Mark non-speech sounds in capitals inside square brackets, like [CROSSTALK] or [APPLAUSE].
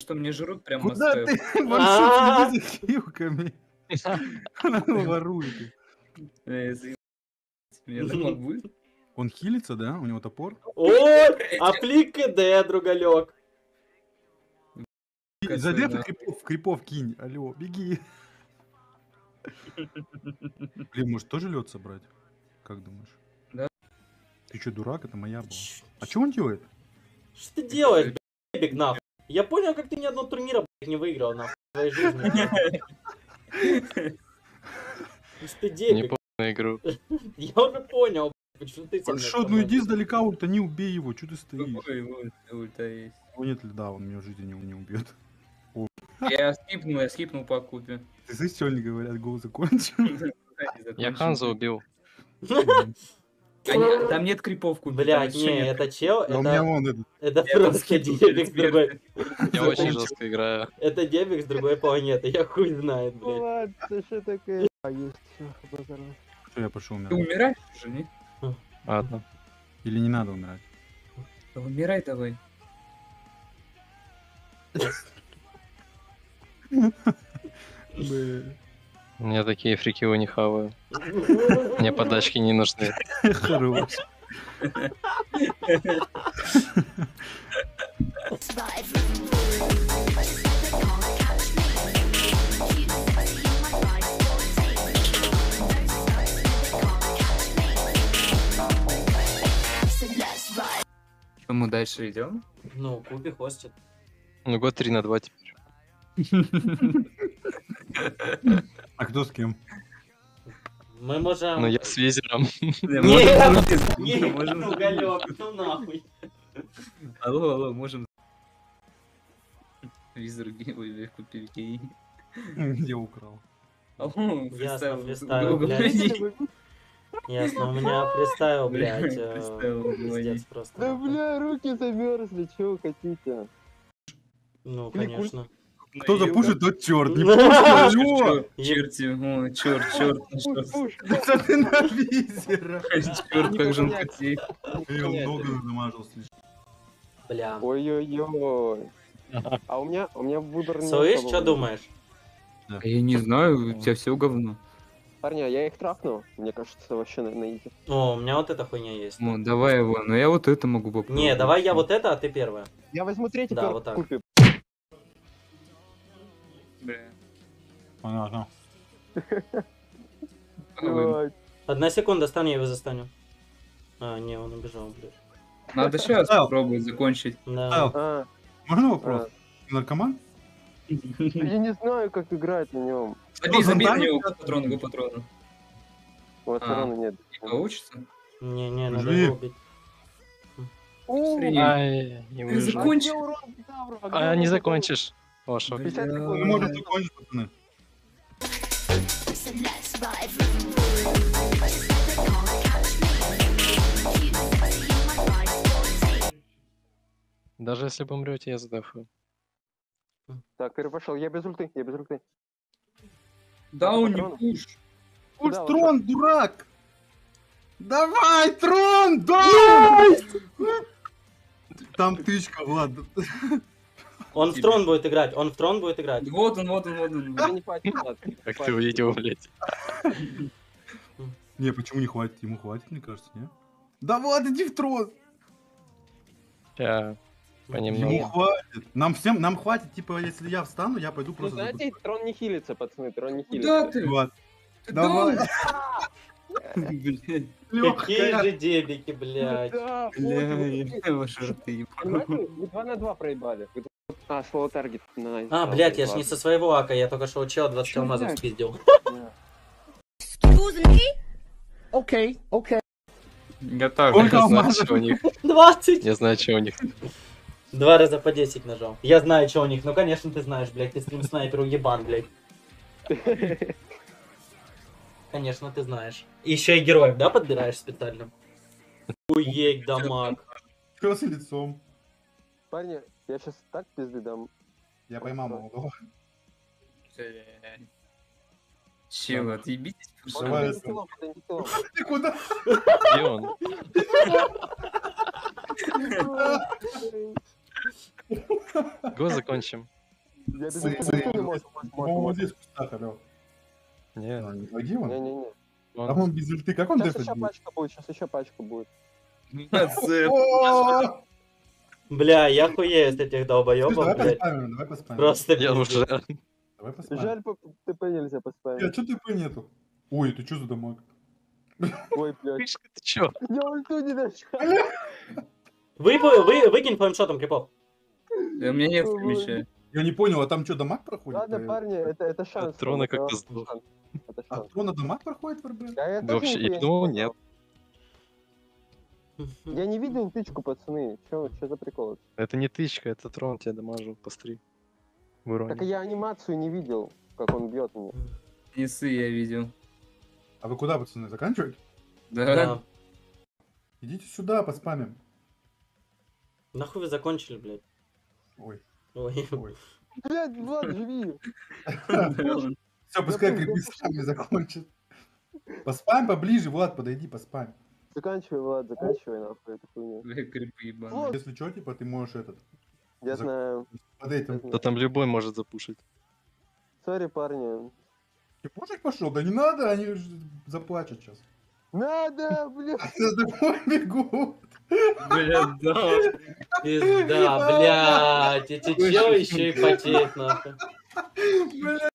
что мне жрут прям Куда ты? Маршрут [LAUGHS] следи за хилками. [LAUGHS] Она ворует. Э? Он хилится, да? У него топор? О, аплик КД, другалек. Задев да. крипов, крипов кинь. Алло, беги. [LAUGHS] Блин, может тоже лед собрать? Как думаешь? Да. Ты что, дурак? Это моя была. А что он делает? Что ты делаешь, бебик, нахуй? Я понял, как ты ни одного турнира, блядь, не выиграл, в своей жизни. Что [LAUGHS] ты Не на игру. [LAUGHS] Я уже понял, блядь, почему ты Хорошо, ну иди сдалека, ультани, убей его. Что ты стоишь? Ульта есть? О, нет, да, он меня в жизни не, не убьет. [LAUGHS] Я скипнул, я скипнул по купе. Ты слышишь, что они говорят, гол закончил? Я Ханза убил. Не- Там нет крипов там Блядь, не, нет это чел, Но у меня это, этот. это просто дебик с другой, Я очень жестко играю. это дебик с другой планеты, я хуй знает, Ну блядь. ладно, ты что такое? А, есть. Что, я пошел Ты умирать? умираешь уже, не? Ладно. Или не надо умирать? Да умирай давай. [LAUGHS] Бэ. У меня такие фрикивы не хаваю. Мне подачки не нужны. Хорош. Что мы дальше идем? Ну, Куби хостит. Ну год 3 на 2 теперь. [LAUGHS] А кто с кем? Мы можем... Ну я с визером. Нет! Не, Нет, можем. другалек, ну нахуй. Алло, алло, можем. Визор ой, бля, купи гей. Где украл? Алло, Ясно, представил, представил, блядь. [LAUGHS] Ясно, у меня Бля, блядь, э, пиздец просто. Да бля, руки замерзли, чего хотите? Ну, конечно. Кто Ну, запушит, тот черт. Не Ну, пушит, алло! Черти, о, черт, [LAUGHS] черт, пуш, [LAUGHS] Да ты на визера. [LAUGHS] черт, как же он хотел. Я много намажал слишком. Бля. Ой-ой-ой. А у меня, у меня выбор не Слышь, что думаешь? Я не знаю, у тебя все говно. Парни, а я их трахнул. Мне кажется, вообще на, на изи. О, у меня вот эта хуйня есть. Ну, давай его, но я вот это могу попробовать. Не, давай я вот это, а ты первая. Я возьму третий Да, вот так. купи. Бля. Понятно. Блядь. Одна секунда, стань, я его застану. А, не, он убежал, блядь. Надо [LAUGHS] сейчас попробовать закончить. Да. А, Можно вопрос? Ты наркоман? Я не знаю, как играть на нем. Забей, забей на него по патрону, по патрону. Вот А. нет. Не получится? Не, не, надо Жив. его убить. Средний. Ай, не Ты выжил. закончи. А где урон Тавра? Где урон не закончишь. О, шок. 50 Бля. секунд. Даже если умрете, я сдохну. Так, Кэр пошел. Я без ульты, я без ульты. Дауни, Патронов? пуш. Пусть Да, вот трон, дурак! Давай, трон, да! Там тычка, ладно. [LAUGHS] Он в трон будет играть, он в трон будет играть. Вот он, вот он, вот он. Не хватит. [LAUGHS] Как ты увидел, блядь. [LAUGHS] Не, почему не хватит? Ему хватит, мне кажется, не? Да вот, иди в трон! Я Ему понемногу. хватит. Нам всем, нам хватит, типа, если я встану, я пойду Ну, просто... знаете, трон не хилится, пацаны, трон не Куда хилится. ты? Вот. Ты Давай. Какие же дебики, блядь. Да, Бля, вот, вы 2 на 2 проебали. Вы- А, слово target. Nice, А, блядь, я ж не со своего акка, я только что у чела 20 Чё, алмазов спиздил. Окей, окей. Я так. Сколько Я знаю, что у них. 20! [LAUGHS] Я знаю, что у них. Два раза по 10 нажал. Я знаю, что у них. Ну, конечно, ты знаешь, блядь, ты stream sniper уебан, блядь. Конечно, ты знаешь. Еще и героев, да, подбираешь специально? Уедь, дамаг. Что с лицом? Парни, я сейчас так пизды дам. Я поймал молодого. Чего, отъебитесь? [LAUGHS] Ты куда? Где он? Го закончим. Я без По-моему, здесь в кустах, алло. Не, А, не- а где он? Не-не-не. А он без ульты, как он Сейчас дефать еще пачка будет, сейчас еще пачка будет. [LAUGHS] Бля, я хуею с этих долбоебов, Давай блядь. поспамим, давай поспамим. Просто я пиздец. уже. Давай поспамим. Жаль, по- ТП нельзя Я, поставить. что ТП нету? Ой, ты что за дамаг? Ой, блядь. Мишка, ты чё? Я ульту не начал. Вы, вы, выкинь флеймшотом крипов. У меня нет меча. Я не понял, а там что, дамаг проходит? Ладно, Э, парни, это, это шанс. От трона это как-то сдох. Это А шанс. трона дамаг проходит в РБ? Да я Да тоже вообще, я не думал, нет. Я не видел тычку, пацаны. Че, что за прикол? Это не тычка, это трон тебя дамажил, посмотри. В Так я анимацию не видел, как он бьет меня. Несы я видел. А вы куда, пацаны, заканчиваете? Да. Да. Идите сюда, поспамим. Нахуй вы закончили, блядь. Ой, Ой. ой. Блядь, Влад, живи! Все, пускай крипы сами закончат. Поспам поближе, Влад, подойди, поспам. Заканчивай, Влад, заканчивай нахуй эту хуйню. [LAUGHS] Бля, крипы ебаные. Вот. Если что, типа, ты можешь этот, Я Зак- знаю. под этим. Да там любой может запушить. Сори, парни. Ты пофиг пошел? Да не надо, они ж заплачут сейчас. Надо, блядь! [LAUGHS] За тобой бегут. Бля, да. Пизда, [LAUGHS] блядь. Эти чё еще и потеет, нахуй. Бля,